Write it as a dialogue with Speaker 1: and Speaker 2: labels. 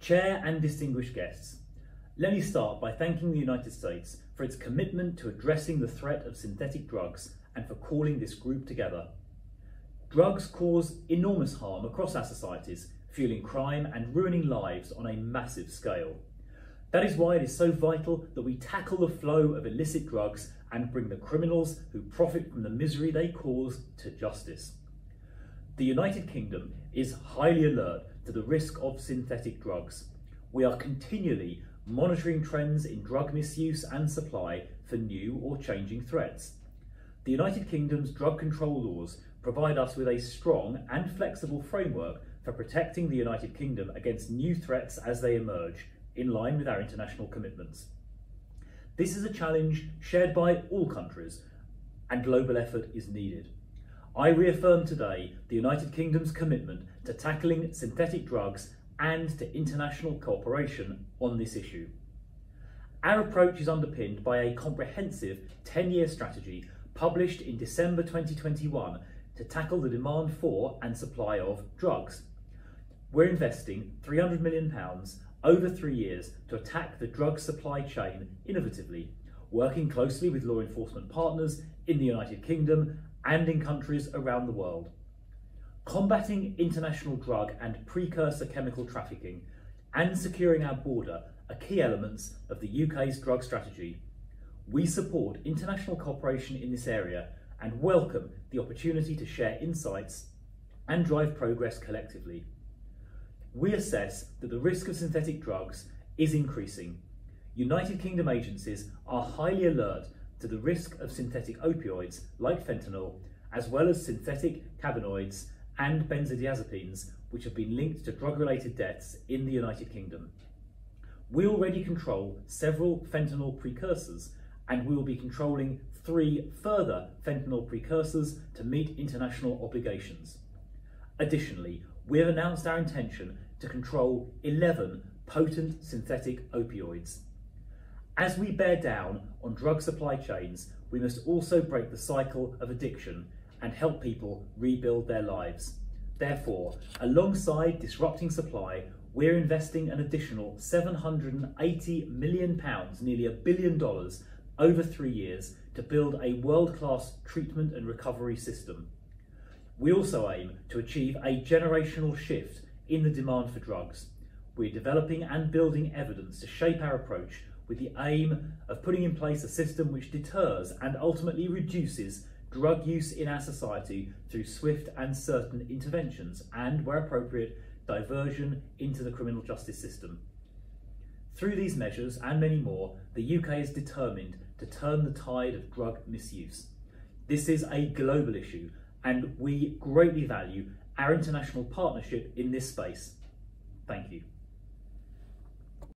Speaker 1: Chair and distinguished guests, let me start by thanking the United States for its commitment to addressing the threat of synthetic drugs and for calling this group together. Drugs cause enormous harm across our societies, fueling crime and ruining lives on a massive scale. That is why it is so vital that we tackle the flow of illicit drugs and bring the criminals who profit from the misery they cause to justice. The United Kingdom is highly alert to the risk of synthetic drugs. We are continually monitoring trends in drug misuse and supply for new or changing threats. The United Kingdom's drug control laws provide us with a strong and flexible framework for protecting the United Kingdom against new threats as they emerge, in line with our international commitments. This is a challenge shared by all countries, and global effort is needed. I reaffirm today the United Kingdom's commitment to tackling synthetic drugs and to international cooperation on this issue. Our approach is underpinned by a comprehensive 10-year strategy published in December 2021 to tackle the demand for and supply of drugs. We're investing £300 million over three years to attack the drug supply chain innovatively, working closely with law enforcement partners in the United Kingdom and in countries around the world. Combating international drug and precursor chemical trafficking and securing our border are key elements of the UK's drug strategy. We support international cooperation in this area and welcome the opportunity to share insights and drive progress collectively. We assess that the risk of synthetic drugs is increasing. United Kingdom agencies are highly alert to the risk of synthetic opioids like fentanyl, as well as synthetic cannabinoids and benzodiazepines, which have been linked to drug-related deaths in the United Kingdom. We already control several fentanyl precursors, and we will be controlling three further fentanyl precursors to meet international obligations. Additionally, we have announced our intention to control 11 potent synthetic opioids. As we bear down on drug supply chains, we must also break the cycle of addiction and help people rebuild their lives. Therefore, alongside disrupting supply, we're investing an additional £780 million, nearly a billion dollars, over three years to build a world-class treatment and recovery system. We also aim to achieve a generational shift in the demand for drugs. We're developing and building evidence to shape our approach with the aim of putting in place a system which deters and ultimately reduces drug use in our society through swift and certain interventions and, where appropriate, diversion into the criminal justice system. Through these measures and many more, the UK is determined to turn the tide of drug misuse. This is a global issue and we greatly value our international partnership in this space. Thank you.